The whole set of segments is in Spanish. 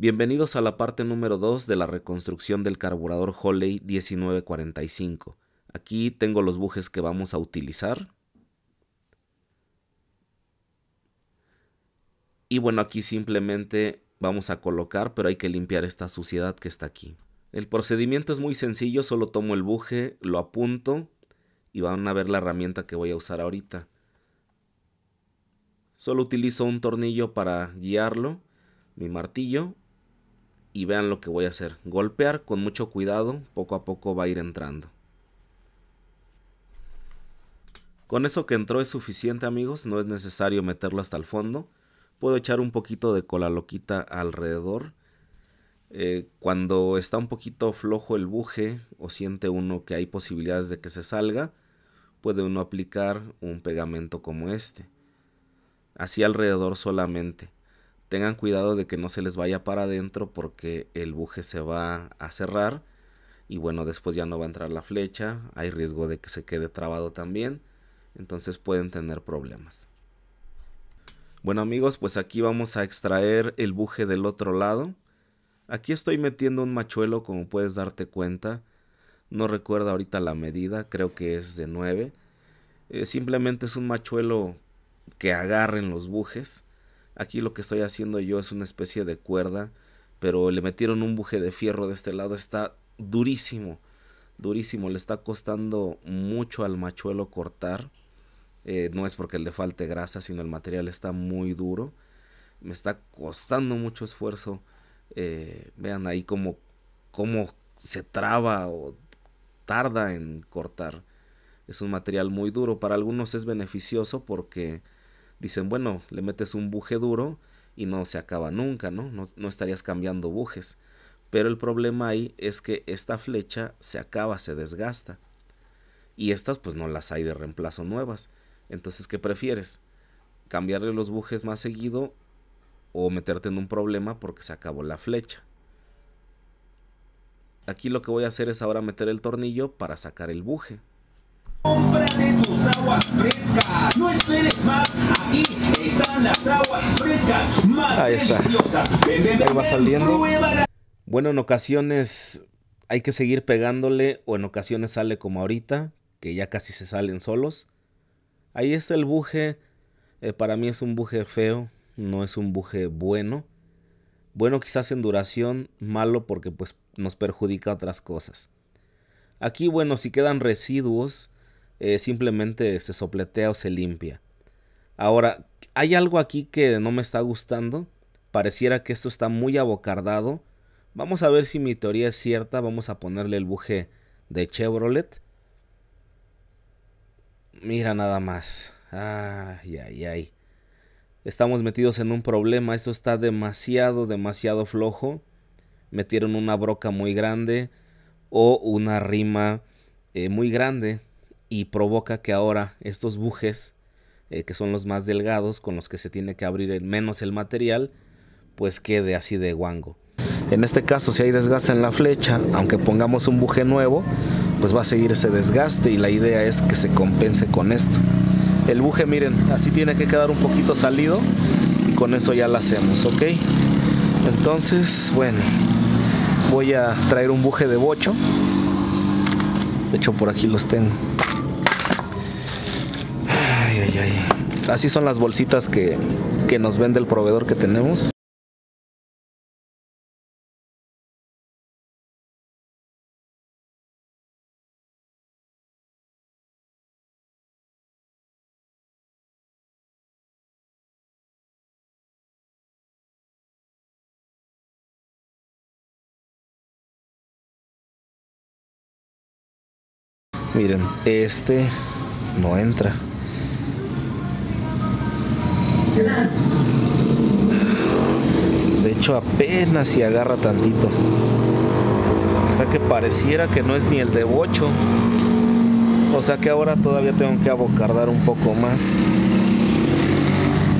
Bienvenidos a la parte número 2 de la reconstrucción del carburador Holley 1945. Aquí tengo los bujes que vamos a utilizar. Y bueno, aquí simplemente vamos a colocar, pero hay que limpiar esta suciedad que está aquí. El procedimiento es muy sencillo, solo tomo el buje, lo apunto y van a ver la herramienta que voy a usar ahorita. Solo utilizo un tornillo para guiarlo, mi martillo y vean lo que voy a hacer. Golpear con mucho cuidado, poco a poco va a ir entrando. Con eso que entró es suficiente amigos, no es necesario meterlo hasta el fondo. Puedo echar un poquito de cola loquita alrededor. Eh, cuando está un poquito flojo el buje o siente uno que hay posibilidades de que se salga, puede uno aplicar un pegamento como este. Así alrededor solamente. Tengan cuidado de que no se les vaya para adentro porque el buje se va a cerrar y bueno, después ya no va a entrar la flecha, hay riesgo de que se quede trabado también, entonces pueden tener problemas. Bueno amigos, pues aquí vamos a extraer el buje del otro lado. Aquí estoy metiendo un machuelo como puedes darte cuenta. No recuerdo ahorita la medida, creo que es de 9. Eh, simplemente es un machuelo que agarren los bujes Aquí lo que estoy haciendo yo es una especie de cuerda, pero le metieron un buje de fierro de este lado, está durísimo, durísimo, le está costando mucho al machuelo cortar. Eh, no es porque le falte grasa, sino el material está muy duro. Me está costando mucho esfuerzo. Eh, vean ahí cómo, cómo se traba o tarda en cortar. Es un material muy duro. Para algunos es beneficioso porque dicen, bueno, le metes un buje duro y no se acaba nunca, ¿no? No, estarías cambiando bujes. Pero el problema ahí es que esta flecha se acaba, se desgasta. Y estas pues no las hay de reemplazo nuevas. Entonces, ¿qué prefieres? ¿Cambiarle los bujes más seguido o meterte en un problema porque se acabó la flecha? Aquí lo que voy a hacer es ahora meter el tornillo para sacar el buje. Tus aguas frescas. No esperes más. Aquí están las aguas frescas más Ahí está. Ahí va saliendo. Bueno, en ocasiones hay que seguir pegándole o en ocasiones sale como ahorita, que ya casi se salen solos. Ahí está el buje. Eh, para mí es un buje feo, no es un buje bueno. Bueno quizás en duración, malo porque pues nos perjudica otras cosas. Aquí bueno, si quedan residuos, eh, simplemente se sopletea o se limpia. Ahora, hay algo aquí que no me está gustando. Pareciera que esto está muy abocardado. Vamos a ver si mi teoría es cierta. Vamos a ponerle el buje de Chevrolet. Mira nada más. Ay, ay, ay. Estamos metidos en un problema. Esto está demasiado, demasiado flojo. Metieron una broca muy grande o una rima eh, muy grande y provoca que ahora estos bujes, eh, que son los más delgados, con los que se tiene que abrir menos el material, pues quede así de guango. En este caso, si hay desgaste en la flecha, aunque pongamos un buje nuevo, pues va a seguir ese desgaste y la idea es que se compense con esto. El buje, miren, así tiene que quedar un poquito salido y con eso ya lo hacemos, ¿ok? Entonces, bueno, voy a traer un buje de bocho. De hecho, por aquí los tengo. Así son las bolsitas que, que nos vende el proveedor que tenemos. Miren, este no entra. De hecho, apenas si agarra tantito. O sea que pareciera que no es ni el de bocho. O sea que ahora todavía tengo que abocardar un poco más.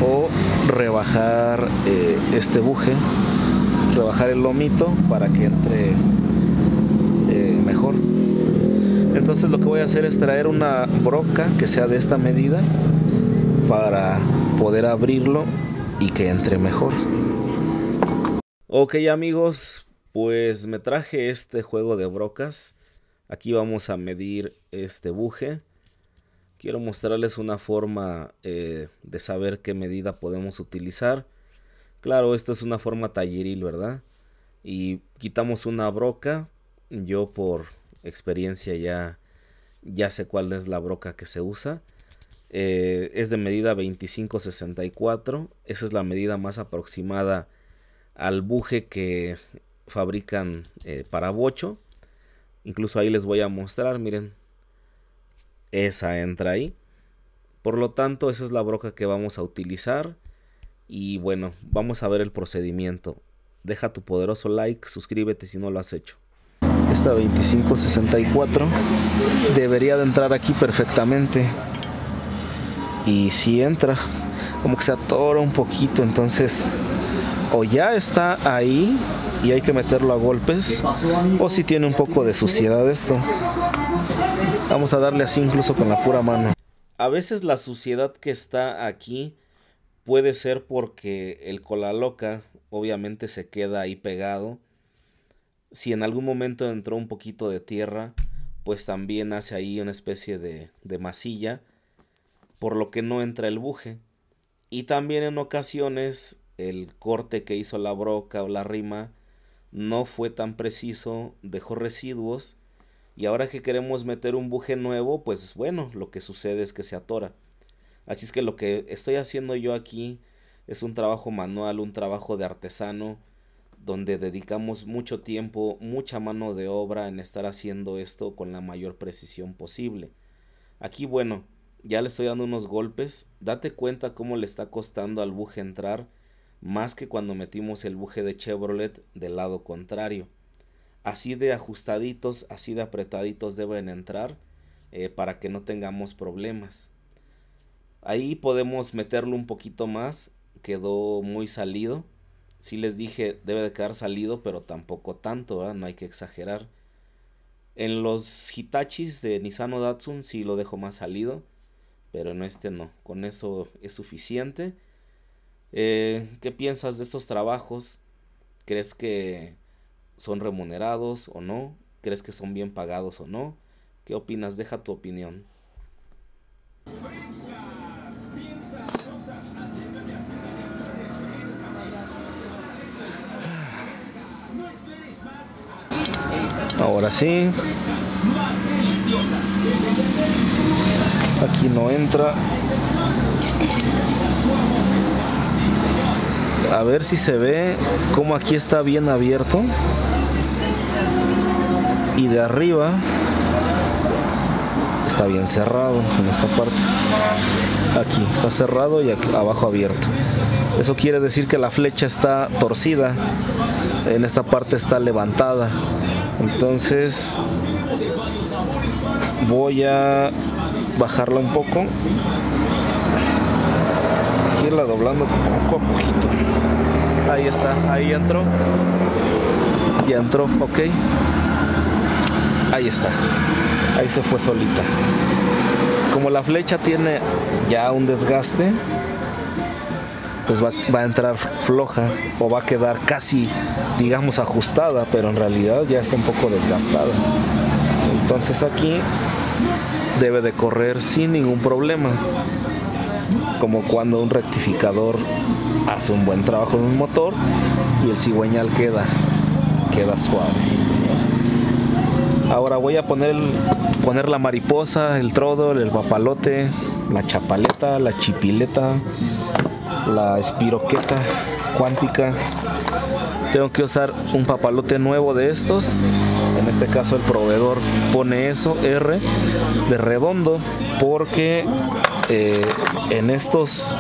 O rebajar eh, este buje. Rebajar el lomito para que entre eh, mejor. Entonces lo que voy a hacer es traer una broca que sea de esta medida para poder abrirlo y que entre mejor. Ok amigos, pues me traje este juego de brocas. Aquí vamos a medir este buje. Quiero mostrarles una forma eh, de saber qué medida podemos utilizar. Claro, esto es una forma talleril, ¿verdad? Y quitamos una broca. Yo por experiencia ya, ya sé cuál es la broca que se usa. Eh, es de medida 2564. Esa es la medida más aproximada al buje que fabrican eh, para bocho. Incluso ahí les voy a mostrar, miren. Esa entra ahí. Por lo tanto, esa es la broca que vamos a utilizar. Y bueno, vamos a ver el procedimiento. Deja tu poderoso like, suscríbete si no lo has hecho. Esta 2564 debería de entrar aquí perfectamente. Y si entra, como que se atora un poquito, entonces o ya está ahí y hay que meterlo a golpes o si tiene un poco de suciedad esto. Vamos a darle así incluso con la pura mano. A veces la suciedad que está aquí puede ser porque el cola loca obviamente se queda ahí pegado. Si en algún momento entró un poquito de tierra, pues también hace ahí una especie de, de masilla, por lo que no entra el buje. Y también en ocasiones el corte que hizo la broca o la rima no fue tan preciso, dejó residuos y ahora que queremos meter un buje nuevo, pues bueno, lo que sucede es que se atora. Así es que lo que estoy haciendo yo aquí es un trabajo manual, un trabajo de artesano, donde dedicamos mucho tiempo, mucha mano de obra en estar haciendo esto con la mayor precisión posible. Aquí, bueno, ya le estoy dando unos golpes, date cuenta cómo le está costando al buje entrar más que cuando metimos el buje de Chevrolet del lado contrario. Así de ajustaditos, así de apretaditos deben entrar eh, para que no tengamos problemas. Ahí podemos meterlo un poquito más, quedó muy salido. Si les dije debe de quedar salido, pero tampoco tanto, no hay que exagerar. En los Hitachis de Nissan Datsun sí lo dejo más salido, pero en este no. Con eso es suficiente. Eh, ¿Qué piensas de estos trabajos? ¿Crees que son remunerados o no? ¿Crees que son bien pagados o no? ¿Qué opinas? Deja tu opinión. Ahora sí. Aquí no entra. A ver si se ve como aquí está bien abierto. Y de arriba está bien cerrado en esta parte. Aquí está cerrado y aquí abajo abierto. Eso quiere decir que la flecha está torcida. En esta parte está levantada. Entonces voy a bajarla un poco irla doblando poco a poquito. Ahí está, ahí entró. Ya entró, ok. Ahí está. Ahí se fue solita. Como la flecha tiene ya un desgaste, pues va, va, a entrar floja o va a quedar casi, digamos, ajustada, pero en realidad ya está un poco desgastada. Entonces aquí debe de correr sin ningún problema como cuando un rectificador hace un buen trabajo en un motor y el cigüeñal queda, queda suave. Ahora voy a poner, poner la mariposa, el trodo, el papalote, la chapaleta, la chipileta, la espiroqueta cuántica. Tengo que usar un papalote nuevo de estos. En este caso el proveedor pone eso, R, de redondo, porque eh, en estos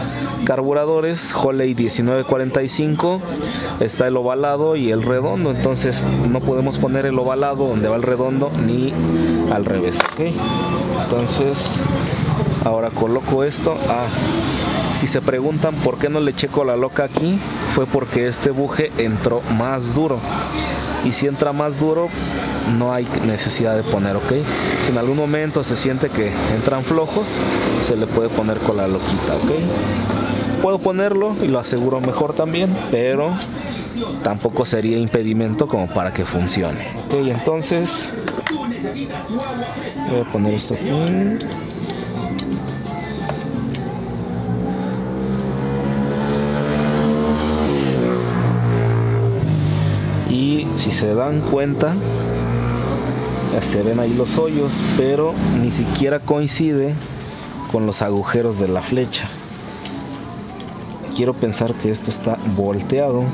carburadores Holley 1945 está el ovalado y el redondo. Entonces no podemos poner el ovalado donde va el redondo ni al revés entonces ahora coloco esto. Ah, si se preguntan por qué no le checo la loca aquí fue porque este buje entró más duro. Y si entra más duro no hay necesidad de poner, ¿ok? Si en algún momento se siente que entran flojos, se le puede poner con la loquita, ¿ok? Puedo ponerlo y lo aseguro mejor también, pero tampoco sería impedimento como para que funcione. Ok, entonces voy a poner esto aquí. Y si se dan cuenta, se ven ahí los hoyos, pero ni siquiera coincide con los agujeros de la flecha. Quiero pensar que esto está volteado,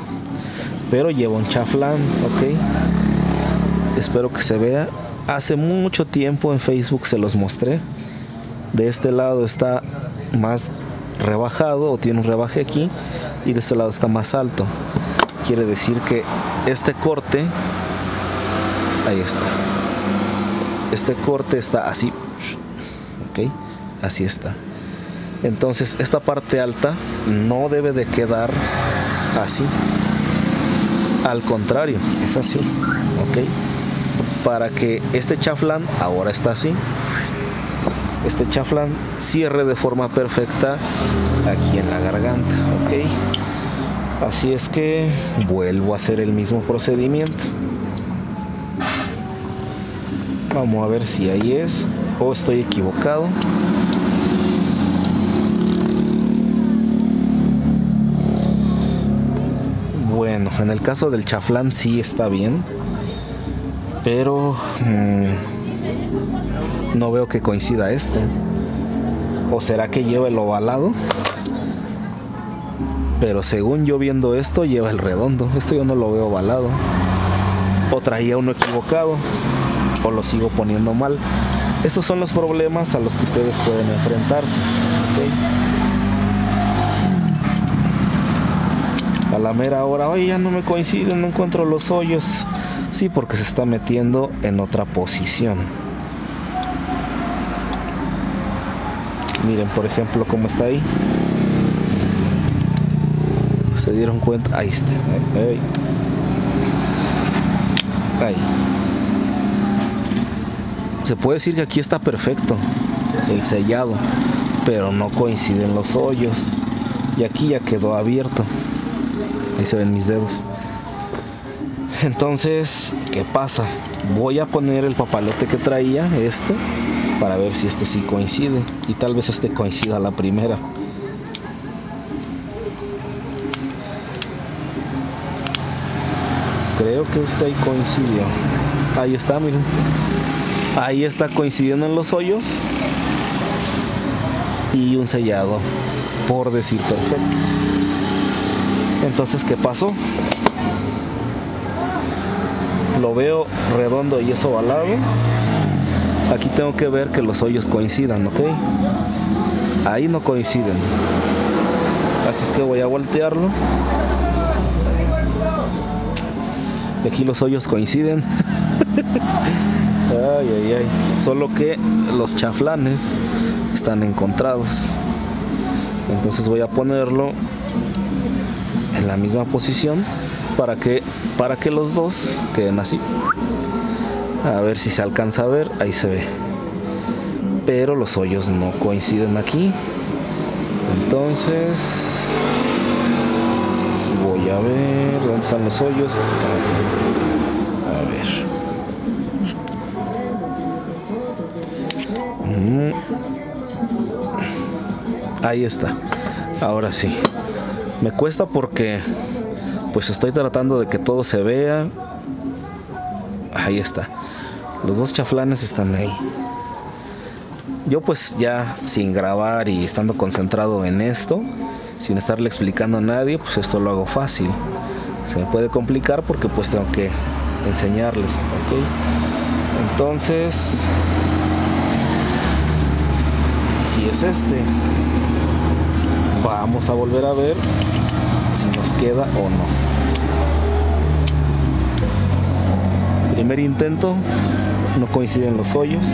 pero lleva un chaflán, ok. Espero que se vea. Hace mucho tiempo en Facebook se los mostré. De este lado está más rebajado o tiene un rebaje aquí y de este lado está más alto. Quiere decir que este corte, ahí está. Este corte está así, ok así está. Entonces esta parte alta no debe de quedar así. Al contrario, es así, ¿ok? Para que este chaflán ahora está así. Este chaflán cierre de forma perfecta aquí en la garganta, ¿ok? Así es que vuelvo a hacer el mismo procedimiento. Vamos a ver si ahí es o estoy equivocado. Bueno, en el caso del chaflán sí está bien, pero mm, no veo que coincida este. ¿O será que lleva el ovalado? Pero según yo viendo esto, lleva el redondo. Esto yo no lo veo ovalado. O traía uno equivocado. O lo sigo poniendo mal. Estos son los problemas a los que ustedes pueden enfrentarse. A la mera hora, oye, ya no me coinciden, no encuentro los hoyos. Sí, porque se está metiendo en otra posición. Miren, por ejemplo, cómo está ahí. ¿Se dieron cuenta? Ahí está. Ahí. Se puede decir que aquí está perfecto el sellado, pero no coinciden los hoyos. Y aquí ya quedó abierto. Ahí se ven mis dedos. Entonces, ¿qué pasa? Voy a poner el papalote que traía, este, para ver si este sí coincide. Y tal vez este coincida la primera. Creo que este ahí coincidió. Ahí está, miren. Ahí está coincidiendo en los hoyos. Y un sellado, por decir perfecto. Entonces, ¿qué pasó? Lo veo redondo y es ovalado. Aquí tengo que ver que los hoyos coincidan, ¿ok? Ahí no coinciden. Así es que voy a voltearlo. Aquí los hoyos coinciden. Solo que los chaflanes están encontrados. Entonces voy a ponerlo en la misma posición para que para que los dos queden así. A ver si se alcanza a ver ahí se ve. Pero los hoyos no coinciden aquí. Entonces voy a ver dónde están los hoyos. A ver ahí está ahora sí me cuesta porque pues estoy tratando de que todo se vea. Ahí está. Los dos chaflanes están ahí. Yo pues ya sin grabar y estando concentrado en esto, sin estarle explicando a nadie, pues esto lo hago fácil. Se me puede complicar porque pues tengo que enseñarles. Entonces, si es este, vamos a volver a ver si nos queda o no. Primer intento, no coinciden los hoyos.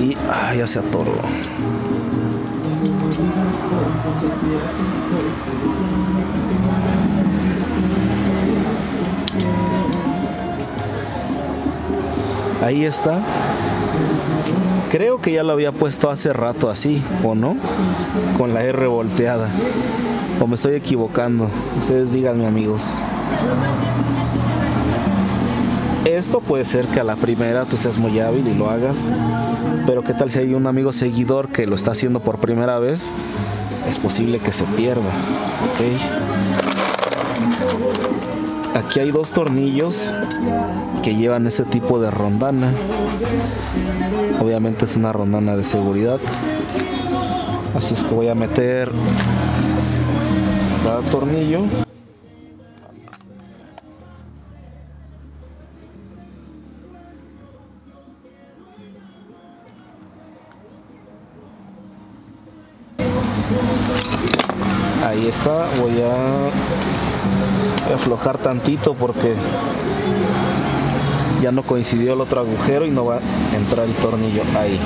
Y ah, ya se atoró. Ahí está. Creo que ya lo había puesto hace rato así, ¿o no? Con la R volteada. o me estoy equivocando. Ustedes díganme amigos. Esto puede ser que a la primera tú seas muy hábil y lo hagas, pero qué tal si hay un amigo seguidor que lo está haciendo por primera vez, es posible que se pierda. Aquí hay dos tornillos que llevan ese tipo de rondana. Obviamente es una rondana de seguridad. Así es que voy a meter cada tornillo. Tantito porque ya no coincidió el otro agujero y no va a entrar el tornillo ahí.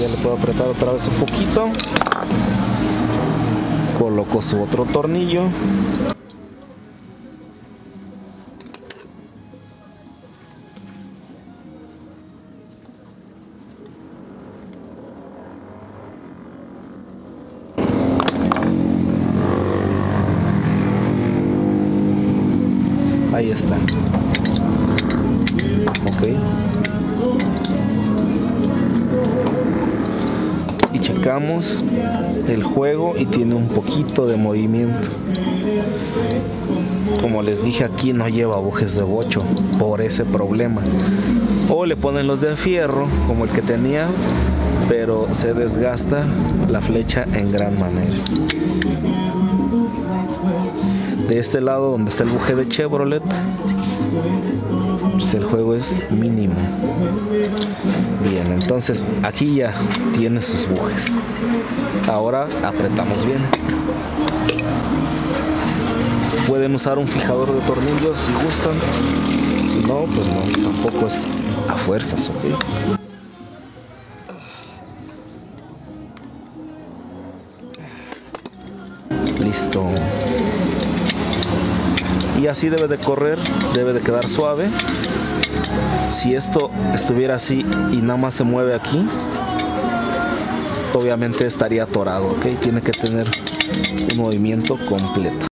Ya le puedo apretar otra vez un poquito. Coloco su otro tornillo. Y checamos el juego y tiene un poquito de movimiento. Como les dije aquí no lleva agujes de bocho por ese problema. O le ponen los de fierro como el que tenía, pero se desgasta la flecha en gran manera de este lado donde está el buje de Chevrolet pues el juego es mínimo bien. Entonces aquí ya tiene sus bujes. Ahora apretamos bien. Pueden usar un fijador de tornillos si gustan. Si no pues no tampoco es a fuerzas ok listo. Y así debe de correr, debe de quedar suave. Si esto estuviera así y nada más se mueve aquí, obviamente estaría atorado, ¿ok? Tiene que tener un movimiento completo.